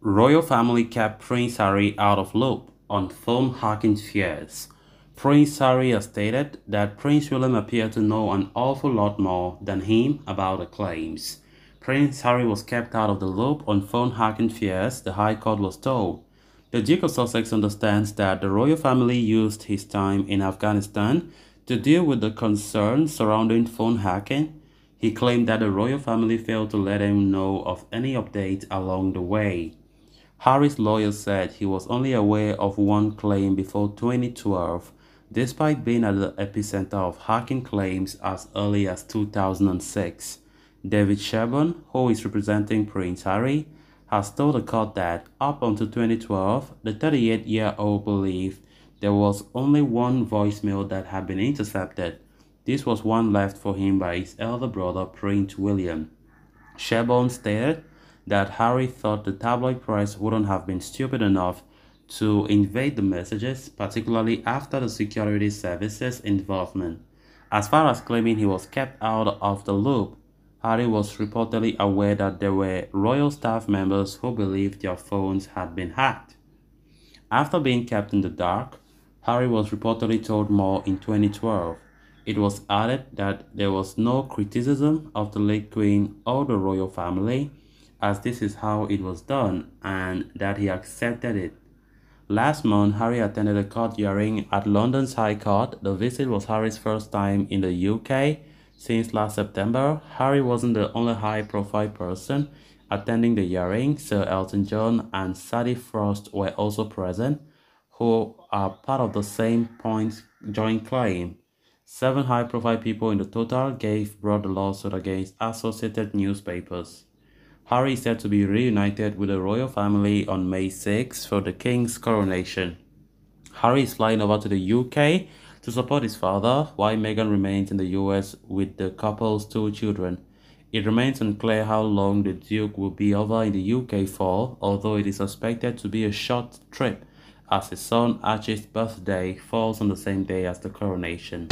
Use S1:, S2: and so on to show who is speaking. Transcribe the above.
S1: Royal family kept Prince Harry out of loop on phone hacking fears. Prince Harry has stated that Prince William appeared to know an awful lot more than him about the claims. Prince Harry was kept out of the loop on phone hacking fears, the High Court was told. The Duke of Sussex understands that the royal family used his time in Afghanistan to deal with the concerns surrounding phone hacking. He claimed that the royal family failed to let him know of any updates along the way. Harry's lawyer said he was only aware of one claim before 2012, despite being at the epicenter of hacking claims as early as 2006. David Sherborne, who is representing Prince Harry, has told the court that up until 2012, the 38-year-old believed there was only one voicemail that had been intercepted. This was one left for him by his elder brother Prince William. Sherborne stated that Harry thought the tabloid press wouldn't have been stupid enough to invade the messages, particularly after the security services' involvement. As far as claiming he was kept out of the loop, Harry was reportedly aware that there were royal staff members who believed their phones had been hacked. After being kept in the dark, Harry was reportedly told more in 2012. It was added that there was no criticism of the late Queen or the royal family, as this is how it was done and that he accepted it. Last month, Harry attended a court hearing at London's High Court. The visit was Harry's first time in the UK since last September. Harry wasn't the only high-profile person attending the hearing. Sir Elton John and Sadie Frost were also present, who are part of the same point joint claim. Seven high-profile people in the total gave brought the lawsuit against Associated Newspapers. Harry is said to be reunited with the royal family on May 6 for the king's coronation. Harry is flying over to the UK to support his father, while Meghan remains in the US with the couple's two children. It remains unclear how long the Duke will be over in the UK for, although it is suspected to be a short trip, as his son Archie's birthday falls on the same day as the coronation.